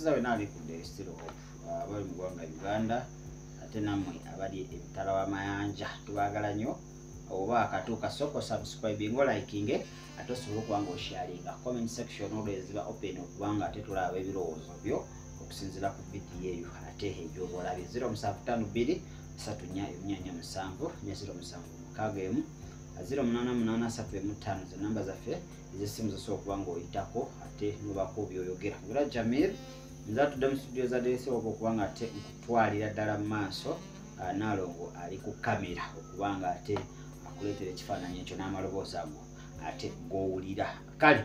mbalamusiza wena ali ku desitiro abali mu ggwanga uganda ate nammwe abali emitala w'amayanja tubaagala nnyo oba akatuuka soko subscribing olikinge ate osobola okuba nga osharinga comment section always ba open okuba nga ate tulaba ebirowoozo byo okusinziira ku vidiyo eyo ate egyoba olabye 0752 34 7 0883 zenamba zaffe ezesimu zosobola okuba nga oyitako ate nobako byoyogera. Era jamir nze atudde mu studio za desoboka okuba nga ate nkutwalira ddala mu maaso ah, naalongo ali ku kamera okuba nga ate akuleetera ekifaananyi ekyo n'amaloboozi ago ate gowulira kale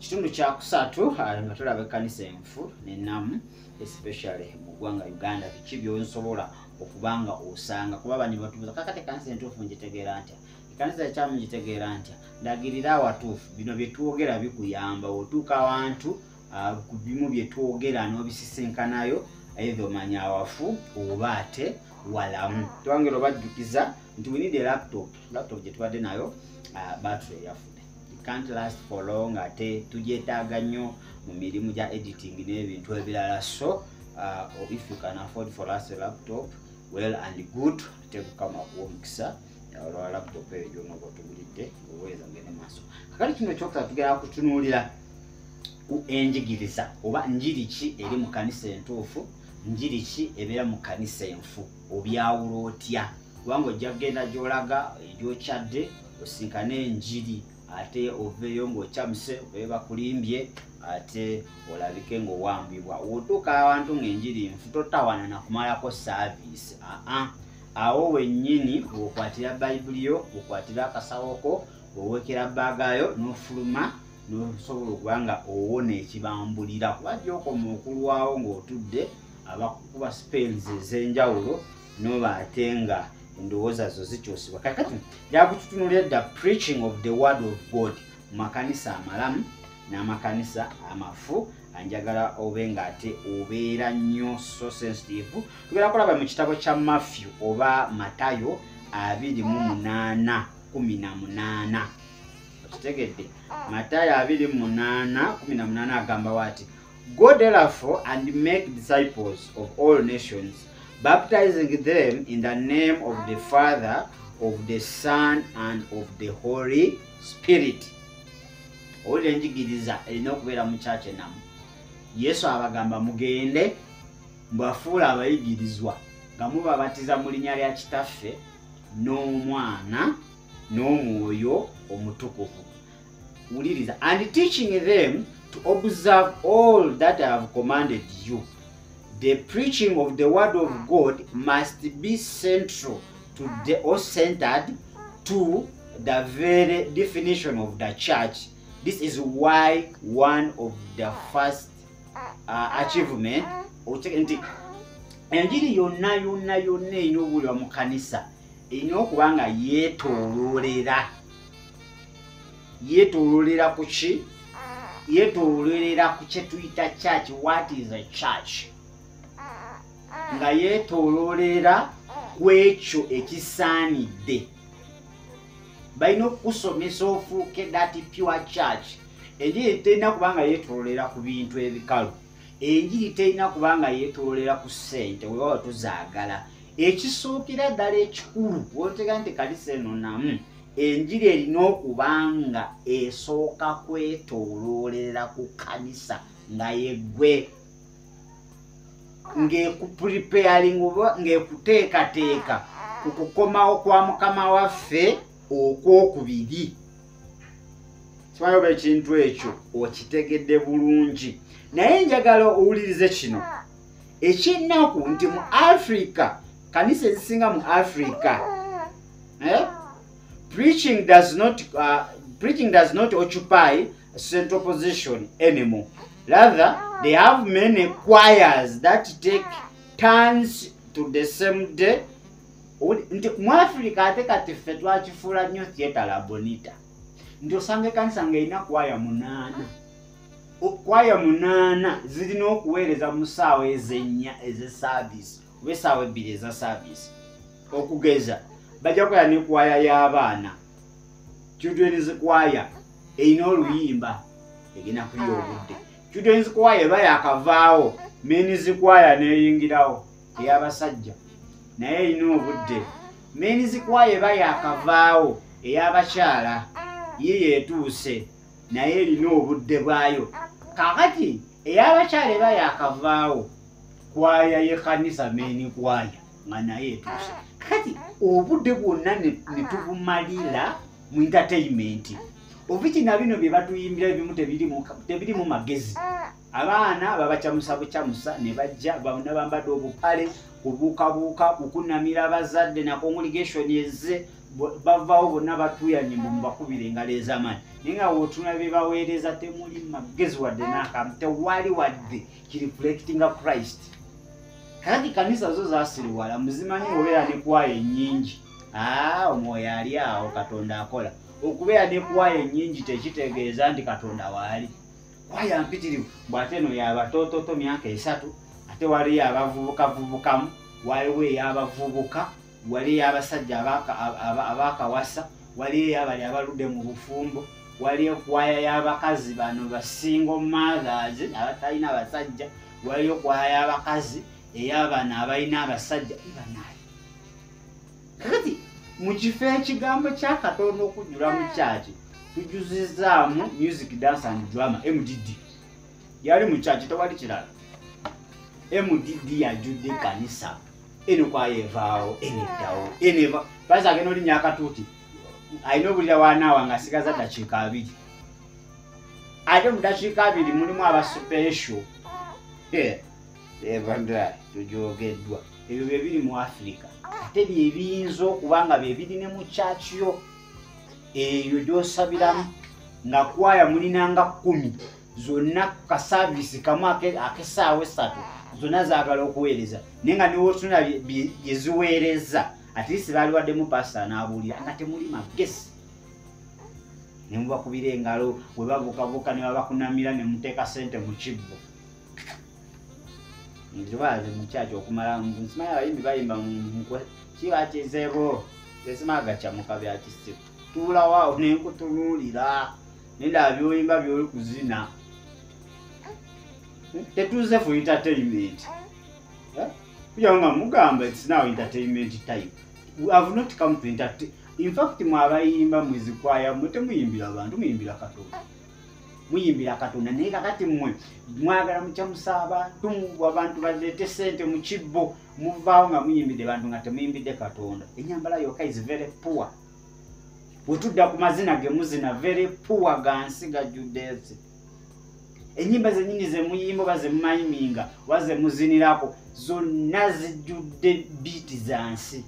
kitundu kyakusatu ah, nga tulaba ekkanisa enfu nenamu especially mu ggwanga uganda biki byonsobola okuba nga osanga kuba bani batubuza kakati ekkanisa entuufu ngitegeera ntya? Ekkanisa ekyamu ngitegeera ntya? Ndagirira awatuufu bino byetwogera bikuyamba otuuka awantu ku bimu byetwogera n'obisisinkanayo eitha omanya awafu oba ate walamu. Tewangera obajjukiza nti we need a laptop. Laptop gyetubadde nayo ah, battery yafudde It can't last for long ate tugyetaaga nnyo mu mirimu gya editing n'ebintu ebirala. So uh, if you can afford for a laptop well and good ate kukama kuwa omukisa olwa laptop eyo gyonoba otugulidde oweeza ngene maaso. Kakali kino ekyokusaba tugera kutunuulira ku enjigiriza oba njiri ki eri mu kanisa entuufu njiri ki ebeera mu kanisa enfu obyawula otya? Kubanga ojja kugenda gyolaga egyokyadde osinkane enjiri ate oveeyo ng'okyamuse obaye bakulimbye ate olabike ng'owambibwa. Wotuuka abantu ng'enjiri nfu totawana nakumalako saaviisi aa awo wennyini bw'okwatira bayibuli yo bw'okwatira akasawoko bw'owekera baagayo n'ofuluma nosobola okuba nga owona ekibambulira kuba gyokoma okulwawo ng'otudde abakuba spells ez'enjawulo noba ate nga endowooza zo zikyusibwa. Kakati jakututunulira dda preaching of the word of god mu makanisa amalamu n'amakanisa amafu anjagala obe nga ate obeera nnyo so sensitive. Tugera kulaba mu kitabo kya matthew oba matayo 28 okitegedde matayo 28 agamba wati go therefore and make disciples of all nations baptizing them in the name of the father of the son and of the holy spirit. Owulira enjigiriza erina okubeera mu kyakye namu yesu abagamba mugende mbwafuula abayigirizwa nga mubabatiza mu linnya lya kitaffe n'omwana n'omwoyo omutukuvu wuliriza and teaching them to observe all that i have commanded you. The preaching of the word of god must be central to the or centered to the very definition of the church. This is why one of the first uh, achievement nti enjiri yonna yonna yonna erina obuulirwa mu kanisa erina okuba nga yeetooloolera yeetooloolera ku ki? Yeetooloolera ku kye tuyita church. What is a church? Nga yeetooloolera ku ekyo ekisaanidde. Balina okukusomesa ofuuke that pure church. Enjiri terina kubanga yeetooloolera ku bintu ebikalu. Enjiri terina kubanga yeetooloolera ku ssente. Webaba tuzaagala ekisookera ddala ekikulu wotega nti kanisa eno namu enjiri erina okuba nga esooka kwetooloolera ku kanisa nga yeggwe. Ng'ekupreparing oba ng'ekuteekateeka ku kukomawo kwa mukama waffe okwokubiri. Kimanyi oba ekintu ekyo okitegedde bulungi. Naye njagala owulirize kino. Ekyennaku nti mu africa kanisa ezisinga mu africa eh? Preaching does not uh, preaching does not occupy a central position anymore. Rather they have many choirs that take turns to the same day nti mu africa ate kati ffe twakifuula nnyo theatre la bonita. Nti osanga ekanisa ng'erina kwaya munaana. Kwaya munaana zirina okuweereza mu ssaawa ezennya ezesaavisi oba essaawa ebbiri eza saavisi okugeza bajja kukola ne kwaya y'abaana. Children's kwaya erina oluyimba egenda kuyiya obudde. Children's choir eba yakavaawo men's choir neyingirawo ey'abasajja. Naye erina obudde. Men's choir eba yakavaawo ey'abakyala ye yeetuuse. Naye erina obudde bwayo. Kakati ey'abakyala eba yakavaawo kwaya yekanisa meni kwaya nga naye etuuse kati obudde bwonna ne ne tubumalira mu entertainment. Obiki na bino bye batuyimbira ebimu tebirimu magezi. Abaana babakyamusa bukyamusa ne bajja bonna bambadde obupale kubuukabuuka kukunamira abazadde na congregation eze bavaawo bonna batuyanye mbu mubakubira engalo ez'amaanyi. Naye nga wootuna bye baweereza temuli magezi wadde n'akamu tewali wadde kireflectinga christ kakati kanisa zo zasiriwala muzimanyi obeera ne kwaya ennyingi. Omwoyo ali awo katonda akola. Okubeera ne kwaya ennyingi tekitegeeza nti katonda waali. Kwaya mpitirivu bw'ate eno yabatoototo myaka esatu ate waliyo abavubukavubukamu waliwo ey'abavubuka waliyo ey'abasajja abaka- aba- abakawasa waliyo ey'abali abaludde mu bufumbo waliyo kwaya y'abakazi bano basingo mothers abatalina basajja waliyo kwaya y'abakazi ey'abano abalina abasajja ibanaali kakati mu kifo ekigambo kya katonda okujjula mu kyaki tujuzizaamu music dance and drama mdd yali mu kyaki tewali kirala. Mdd yajjudde kanisa eno kwayevaawo eneddawo eneva baza agenda olinya akatuuti alina obulira wanaawa nga asigaza ddakiika abiri. Ate mu ddakiika abiri mulimu abasupesho evanda tujogeddwa ebyo bye biri mu afirika ate byebiyinza okuba nga byebiri ne mu kyakyo eyo gyosabiramu nga kwaya mulinanga kkumi. Zonna kasaavisi kamu ake- akesaawa esatu zonna zaagala okuweereza. Naye nga niwootuna byeziweereza atlist baaliwaddemu pasita n'abuulira nga temuli magesi ne mubakubira engalo bwe babukabuka ne babakunamira ne muteeka sente mu kibbo nzibaaze mukyaki okumala nsimanyi abayimbi bayimba mukwe kibakizeebo esimagakyamuka byakisibu tuulawaawo nenkutunuulira nendaba byoyimba byoli kuzina. Tetuze for entertainment. Eh? kujawo nga mugamba its now entertainment time. We have not come to entertain in fact mwe abayimba mwezikwaya mwe temuyimbira abantu muyimbira katonda muyimbira katonda naye kakati mmwe mwagala mukyamusa abantu mu- abantu baleete sente mu kibbo muvaawo nga muyimbidde bantu nga temuyimbidde katonda. Enyambala yokka is very poor. Bwetudda ku mazina ge muzina very poor gansi gajjudde ezi enyimba zenyini zemuyimba oba zemumayiminga oba zemuzinirako zonna zijjudde biiti za nsi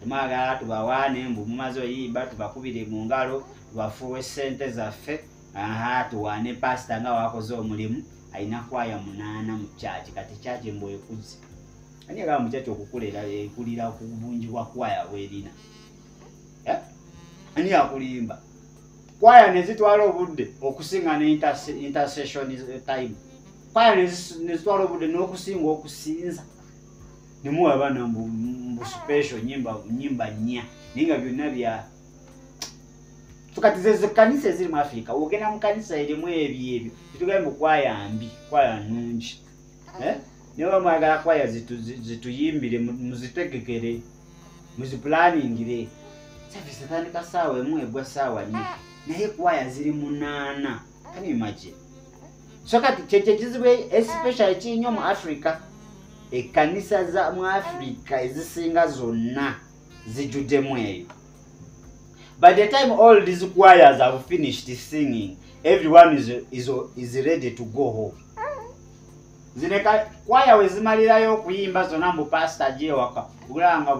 temwagala tubawaane mbu mumaze oyimba tubakubire mu ngalo tubafuuwe sente zaffe aha tuwaane pasita nga wakoze omulimu alina kwaya munaana mu kyaki kati kyaki mbu ekuze ani agamba mukyaki okukulera ekulira ku bungi bwa kwaya bwerina? Eh? ani yakulimba kwaya nezitwala obudde okusinga ne intercession time. Kwaya nezitwala obudde n'okusinga okusinza. Nemuwa abaana mbu special nyimba nyimba nnya. Naye nga byonna bya tukati zezo kanisa eziri mu afirika wogenda mu kanisa erimu ebyo ebyo titugambe kwaya mbi kwaya nungi Eh? naye oba mwagala kwaya zitu- zi- zituyimbire mu- muzitegekere muzipulaningire savisi etandika saawa emu egwa saawa nnya. Naye kwaya ziri munaana. Can you imagine? So kati kyekyo ekizibu especially kinnyo mu africa ekkanisa mu africa ezisinga zonna zijjuddemu eyo by the time all these choirs have finished singing everyone is, is, is ready to go home. Zineka kwaya wezimalirayo okuyimba zonna mbu pasita gyewaka okulaba nga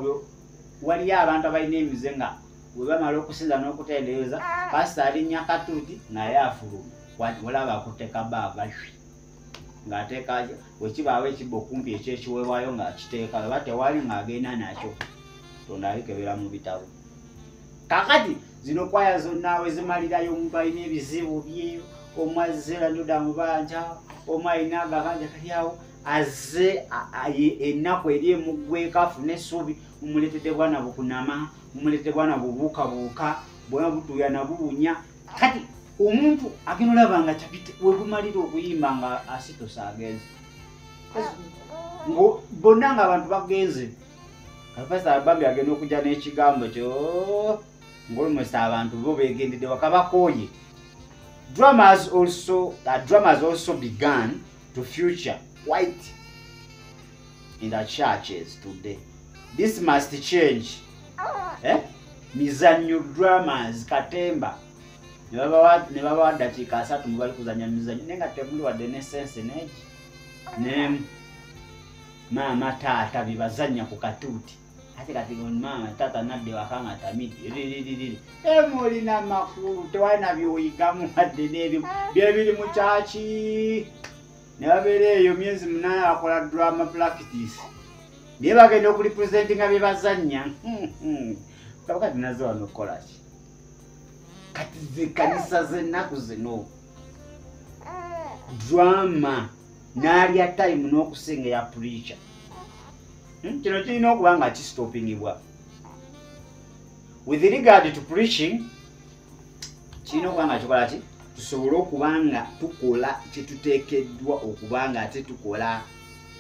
waliyo abantu abalina emize nga bwe bamala okusinza n'okutendereza pasita alinnya katuuti naye afuluma. Olaba akuteka baaga ng'ateeka wekibaawo ekibba okumpi ekyekiweebwayo ng'akiteeka oba tewali ng'agenda nakyo tonda alikebera mu bitabo kakati zino kwaya zonna wezimalirayo omuntu alina ebizibu byeyo omu azze landoda mubanja omu alina agabanja kalyawo azze ennaku eri emuggweko afune essuubi mumuletedde bwana bukunama mumuletedde bwana bubuukabuuka bwana butuuya nabubunya kati omuntu agenda olaba nga capite webumalira okuyimba nga asitusa agenze bonna nga abantu bagenze kapasa abambi agenda okujja n'ekigambo kyo ngaolumusa abantu bo begendedde waka bakooye dramas also uh, dramas also began to future white in the churches today. This must change. Eh? mizanyo dramas katemba. Ne babawa- dakiika asatu mubali kuzanya mizanyo naye nga temuli wadde ne sense neki ne maama taata bebazanya ku katuuti ate kati maama taata nadde waka nga tamidde riririri emulina makulu tewalina byoyigamu n'ebimu byebiri mu kyaki. Ne babeera eyo myezi munaana bakola drama practice. Naye bagenda okulipresentinga bye bazanya kaba kati naze wano okukolaki kati ze kanisa z'ennaku zino. Drama. N'alya time n'okusinga ya preacher. Hmm, kino kirina okuba nga kistopingibwa with regard to preaching kirina okuba nga kikola ki? Tusobole okuba nga tukola kyetuteekeddwa okuba nga ate tukola.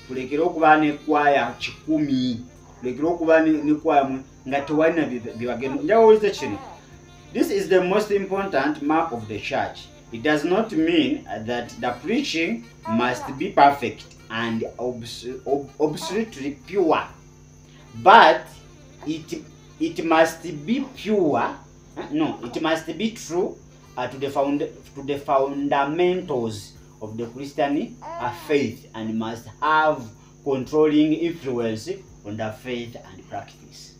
Tulekere okuba nekwaya kikumi. Tulekere okuba ne- nekwaya nga tewalina byebagenda njawulize kino this is the most important mark of the church. It does not mean that the preaching must be perfect and obs- ob- absolutely pure. But it it must be pure no it must be true uh, to the found to the fundamentals of the christian uh, faith and must have controlling influence on the faith and practice.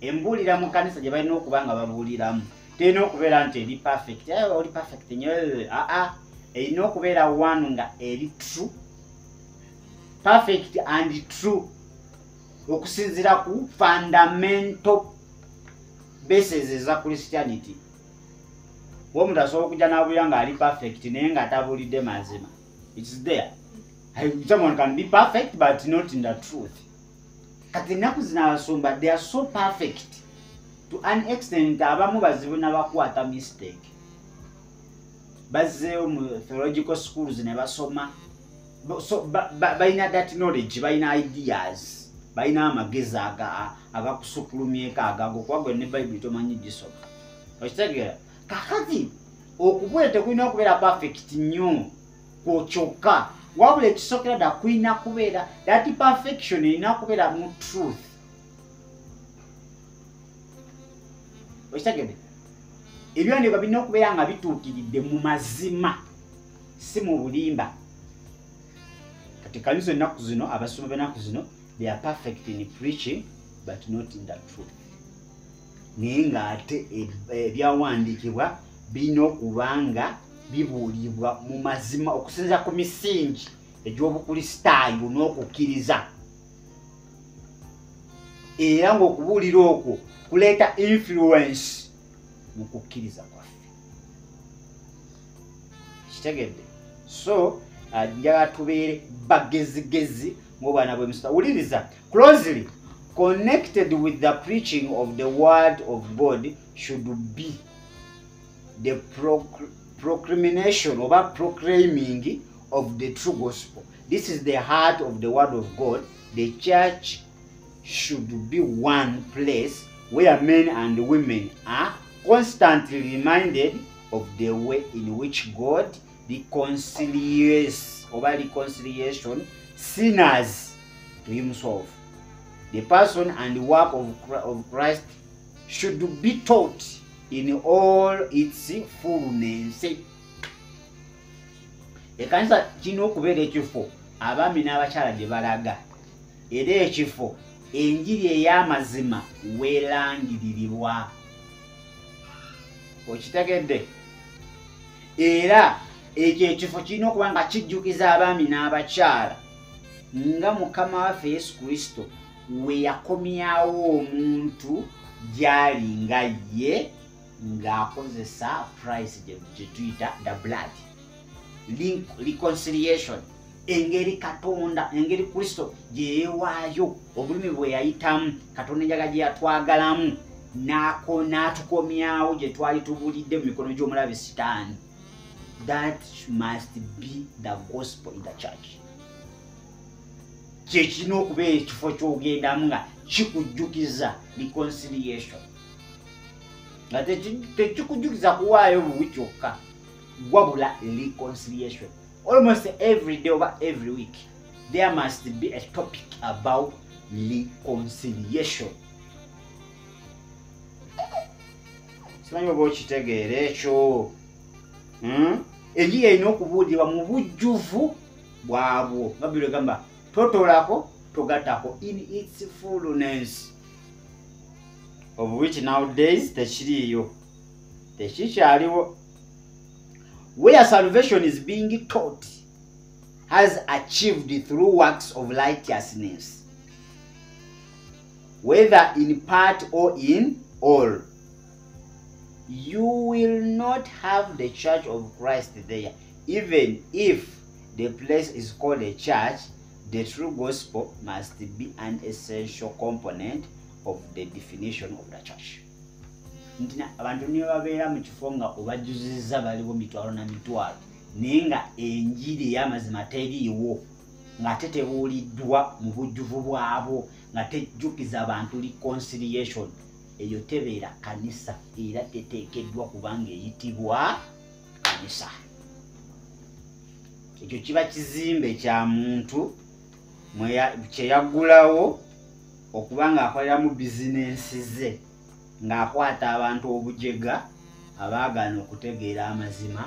Embuulira mu kanisa gye balina okuba nga babuuliramu. Terina okubeera nti eri perfect. "Eh, oli perfect nyo. Aa erina okubeera one nga eri true perfect and true. Okusinziira ku fundamental bases eza christianity. Womuntu asobola okujja n'abuulira nga ali perfect naye nga tabuulidde mazima. Its there. Someone can be perfect but not in the truth. Kati ennaku zino abasumba they are so perfect. To an extent abamu bazibu nabakwata mistake. Bazzeeyo mu theological schools ne basoma so ba- ba- balina that knowledge balina ideas balina amagezi aga- agakusukulumyeko agago kuba gwe ne bayibuli tomanyi gisoma. Okitegeera kakati okubwera tekulina okubeera perfect nnyo kwokyokka wabula ekisookera dda kulina kubeera that perfection erina kubeera mu truth. Okitegedde ebyandiika birina okubeera nga bituukiridde mu mazima si mu bulimba kati kanisa ennaku zino abasoma b'ennaku zino they are perfect in preaching but not in the truth. Naye ng'ate eb- ebyawandiikibwa birina okuba nga bibuulibwa mu mazima okusinziira ku misingi egy'obukristaayo n'okukkiriza. Era ng'okubuulira okwo kuleeta influence mu kukkiriza kwaffe. Kitegedde? So njagala bagezigezi wuliriza closely connected with the preaching of the word of god should be the proc- proclamation oba proclaiming of the true gospel. This is the heart of the word of god. The church should be one place where men and women are constantly reminded of the way in which god reconciliates oba reconciliation sinners to himself the person and work of, of christ should be taught in all its fullness. Ekanisa kirina okubeera ekifo abaami n'abakyala gye balaga. Era ekifo enjiri ey'amazima weerangiririrwa okitegedde? Era ekyo ekifo kirina okuba nga kijjukiza abaami n'abakyala nga mukama waffe yesu kristo we yakomyawo omuntu gy'ali nga ye ng'akozesa price gye tuyita the blood. Reconciliation. Engeri katonda engeri kristo gye yeewaayo obulumi bwe yayitamu katonda enjaga gye yatwagalamu n'atukomyawo gye twali tubulidde mu mikono gy'omulabe sitaani that must be the gospel in the church. Kyekirina okubeera ekifo kyogendamu nga kikujjukiza reconciliation. Nga tekikujjukiza kuwaayo buwi kyokka wabula reconciliation. Almost every day oba every week there must be a topic about reconciliation. Simanyi oba okitegeera ekyo? Enjiri erina okubuulirwa mu bujjuvu bwabwo. Nga biro gamba totolako togatako in its fullness. Of which nowadays tekiriiyo. Tekikyaliwo. Where salvation is being taught has achieved through works of righteousness. Whether in part or in all you will not have the church of Christ there. Even if the place is called a church, the true gospel must be an essential component of the definition of the church. ntina abantu niwe babeera mu kifo nga obajjuziza baliwo mitwalo na mitwalo naye nga enjiri ey'amazima teriiwo ng'ate tebuuliddwa mu bujjuvu bwabwo nga tejjukiza abantu reconciliation eyo tebeera kanisa era teteekeddwa kubanga eyitibwa kanisa. Ekyo kiba kizimbe kya muntu kyeyagulawo okuba nga akoleramu bizinensi ze ng'akwata abantu obujega abaagaana okutegeera amazima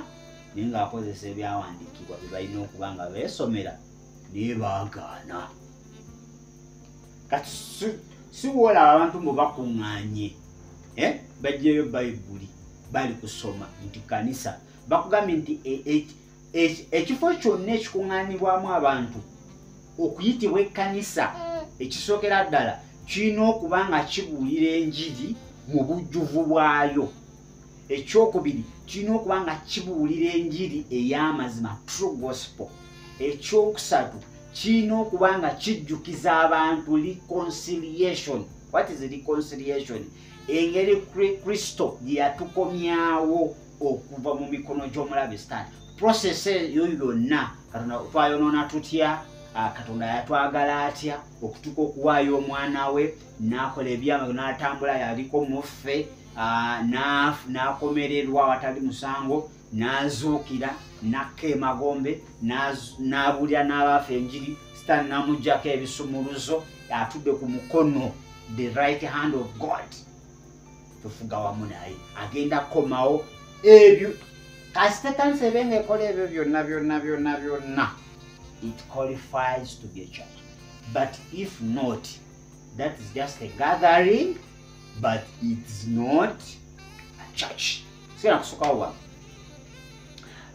naye ng'akozesa ebyawandiikibwa bye balina okuba nga beesomera naye baagaana. Kati si woolaba abantu mwe bakuŋŋaanye eh? bajjayo bayibuli bali kusoma nti kanisa bakugambye nti e, e, ekifo kyonna ekikuŋŋaanibwamu abantu okuyitibwa ekkanisa ekisookera ddala kirina okuba nga kibuulira enjiri mu bujjuvu bwayo ekyokubiri kirina okuba nga kibuulira enjiri ey'amazima true gospel ekyokusatu kirina okuba nga kijjukiza abantu reconciliation. What is reconciliation? Engeri kristo gye yatukomyawo okuva mu mikono gy'omulabe stan. Process eyo yonna katonda twayonoona tutya? Katonda yatwagala atya? Okutuka okuwaayo omwana we nakola ebyama natambula yaliko muffe nakomererwa watali musango nazuukira nakka emagombe nabulya n'abaafa enjiri stan namugjako ebisumuluzo atudde ku mukono the right hand of god. Tufuga wamu naye. Agenda kukomawo ebyo. Kasite kanisa ebenga ekola ebyo byonna byonna byonna byonna. It qualifies to be a church. But if not that is just a gathering but it's not a church. Sigenda kusukawo wa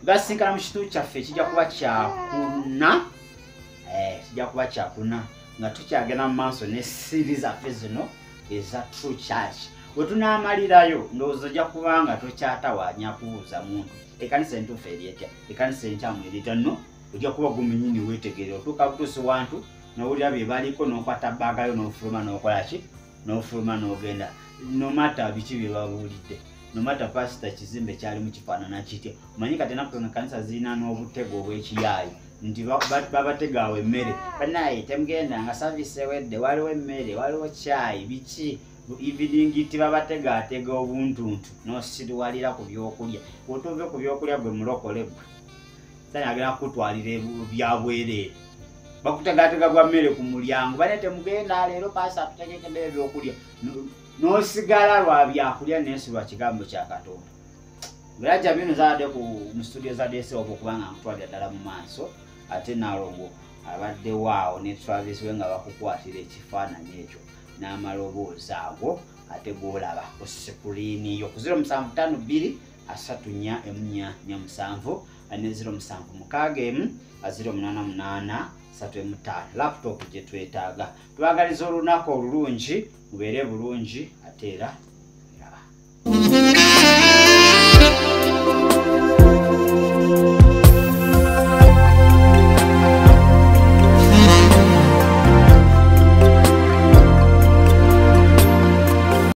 gasinkana mu kitundu kyaffe kijja kuba kyakuna eh, kijja kuba kyakuna nga tukyagenda mu maaso ne siri zaffe zino eza true church. Wetunamalirayo ndowooza ojja kubanga tokyatawanya kubuuza muntu. Ekanisa entuufu eryetya ekanisa enkyamu eryetya no ojja kuba guminyini wetegerera otuuka butuusi wantu nowulira bye baliko nokwata baagayo nofuluma nokolaki nofuluma nogenda. Nomata biki bye babuulidde nomata pasita kizimbe kyali mukifaanana kitya? Omanyi kati enaku kanisa zirina n'obutego obwekiyaayi. Nti babategaawo emmere. Banaye temugenda nga saviisi ewedde waliwo emmere waliwo kyayi biki? Evening tibabategaatega obuntuntu. Nosiriwalira ku byokulya. Otuve ku byokulya gwe mulokole gwe sani agenda kukutwalira byabwereere bakutegatega gwa mmere ku mulyango. Bane temugenda leero pasi atutegekedde ebyokulya nosigala lwa byakulya nensi lwa kigambo kya katonda. Biraja bino zaadde ku mu studio za dese oba okubanga nkutwalira ddala mu maaso ate nalongo abaddewaawo ne travis we nga bakukwatira ekifaananyi ekyo n'amaloboozi ago ate golaba ku sikuliini yo ku 0752 asatu nya emu nya nya musanvu ne 07 088 satu emutaano laputopu gye twetaaga. Twagaliza olunaku olulungi mubeere bulungi ate era.